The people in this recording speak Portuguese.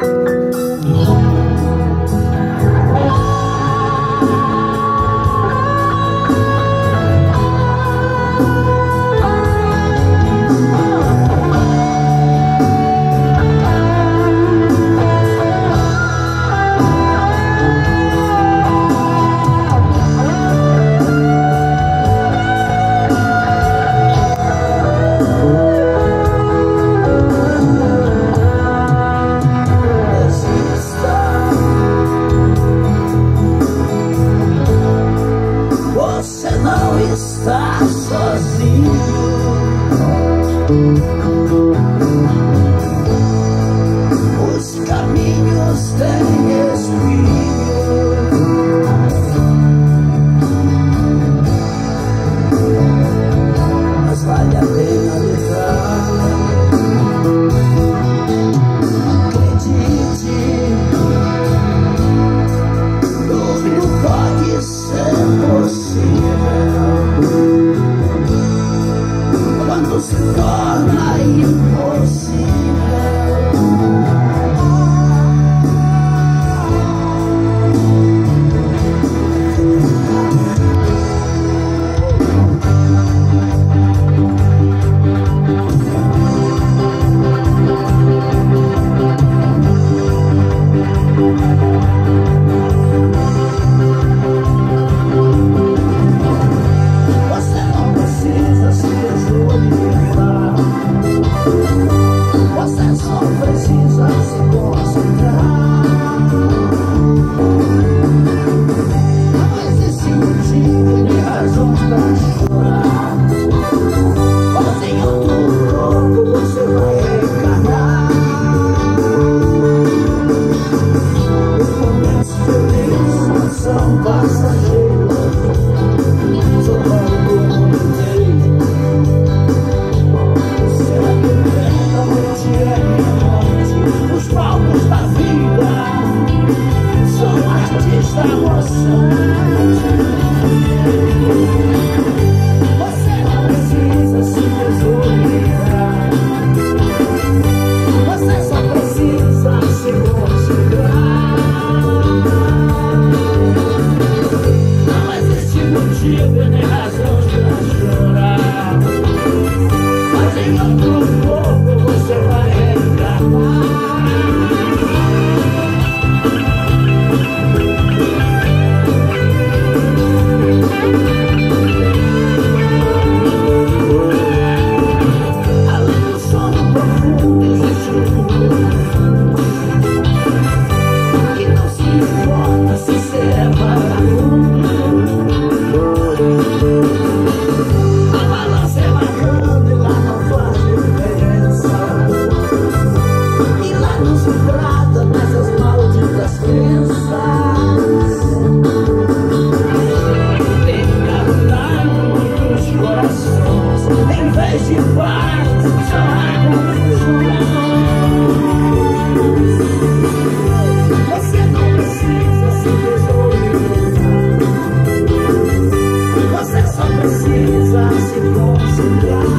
Oh. estar sozinho. Em Estamos santos. em vez de parto, charraco, juramento. Você não precisa se desorientar. você só precisa se concentrar.